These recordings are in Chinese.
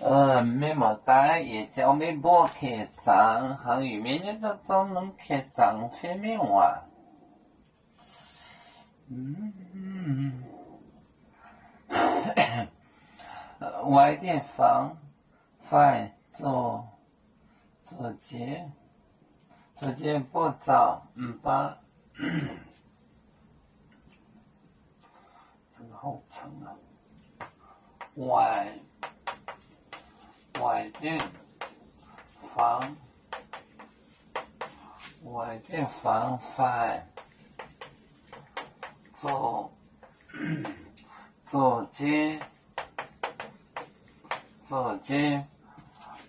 呃，没么带，也叫没不开张，汉语明年都都能开张方面话。嗯嗯，外地方，快做做节，做节不早，嗯吧。这个好长啊，外。外电房，外电房快做做接做接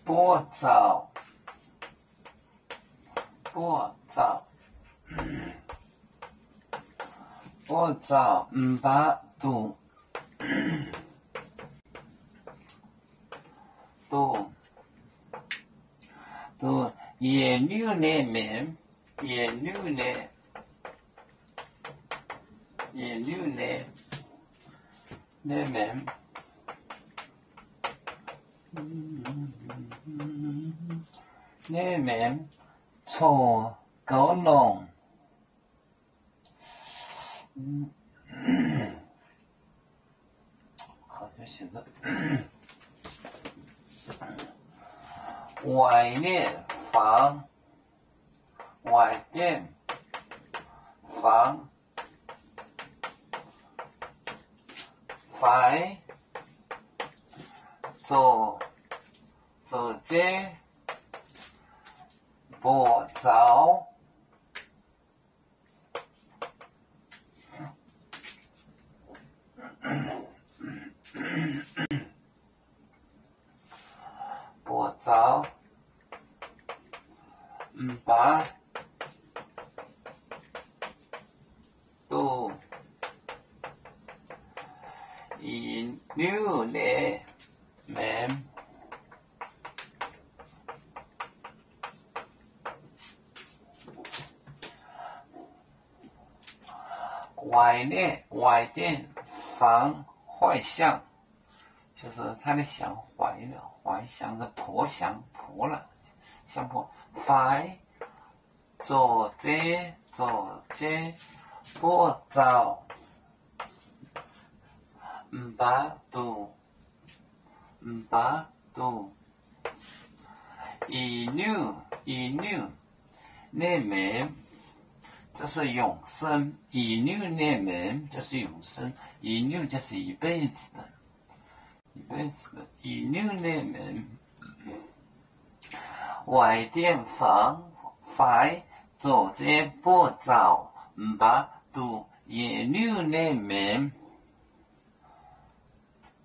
播早播早播早五百度。都都研究那门，研究那研究那那门，那门错高浓，嗯，好像现在。外面房，外电房，快走走街，不早。早，唔把都以牛来门，外面外电防坏相，就是他的想坏了。怀想着破相破了，想破快做这做这不早五百度五百度一六一六内门这是永生，一六内门就是永生，一六就是一辈子的。一辈子一六年门外电房快做这步骤唔把读一六年门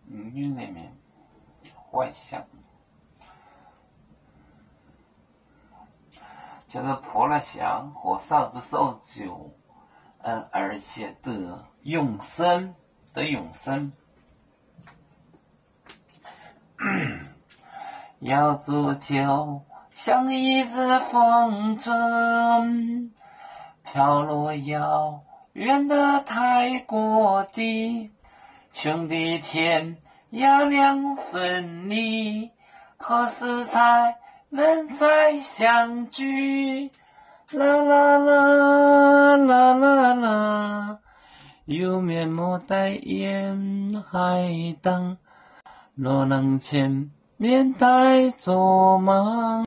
一六年门幻想就是破了相和少子受酒，嗯，而且得永生，得永生。要煮酒，像一只风筝，飘落遥远的泰国地。兄弟天涯两分离，何时才能再相聚？啦啦啦啦啦啦，有面莫代言，还等。若能前面带走吗？